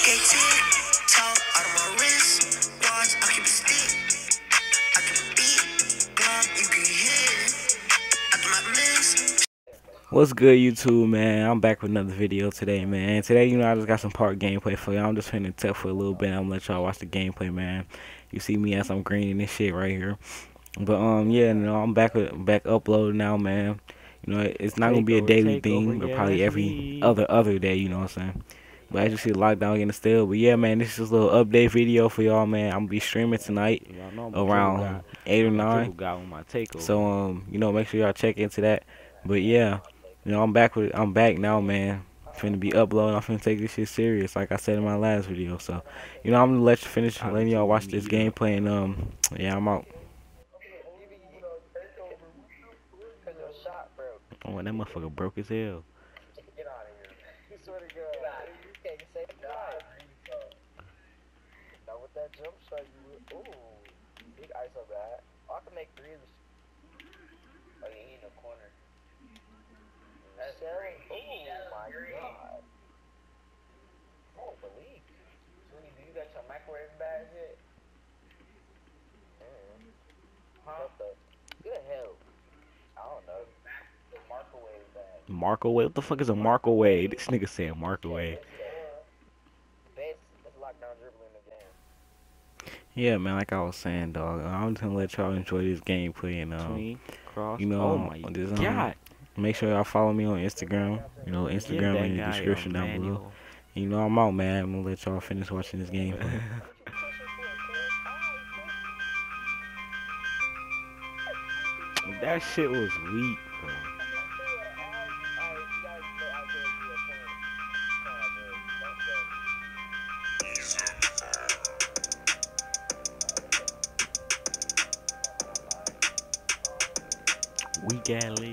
Okay, tick tock out of my wrist. Watch, I keep a stick. I can beat. Glock, you can hit. After my miss. What's good, YouTube, man? I'm back with another video today, man. Today, you know, I just got some park gameplay for y'all. I'm just finna tell for a little bit. I'm gonna let y'all watch the gameplay, man. You see me as I'm greening this shit right here. But um, yeah, you know, I'm back with back uploading now, man. You know, it's not gonna be a daily thing, but probably every other other day. You know what I'm saying? But as you see, lockdown getting still. But yeah, man, this is a little update video for y'all, man. I'm gonna be streaming tonight Y'all know I'm a dribble around guy. eight or nine. dribble guy with my takeover. So um, you know, make sure y'all check into that. But yeah, you know, I'm back with I'm back now, man. Finna be uploading. I'm finna take this shit serious, like I said in my last video. So, you know, I'm gonna let you finish letting y'all watch this gameplay and um, yeah, I'm out. Oh, that motherfucker broke his hell. Now with that jump shot, you ooh, big ISO that. Oh, I can make three of this. Oh, yeah, he in the corner. That's Seven. Oh my god. Oh, believe. Sweetie, do you got your microwave bag yet? Mm. Huh? What the? Good hell. I don't know. The microwave bag. Markoway? What the fuck is a Markoway? This nigga said Markoway. Best, best lockdown dribbling in the game. Yeah, man, like I was saying, dog. I'm just gonna let y'all enjoy this gameplay and um, cross. you know, oh my this, um, god. make sure y'all follow me on Instagram. You know, Instagram in the description down below. manual. You know, I'm out, man. I'm gonna let y'all finish watching this gameplay. that shit was weak, bro. Leo.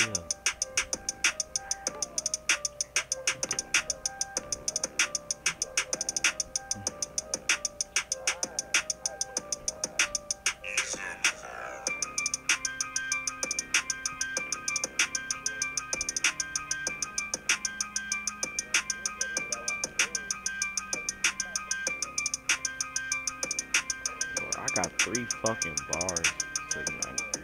Bro, I got three fucking bars. Much.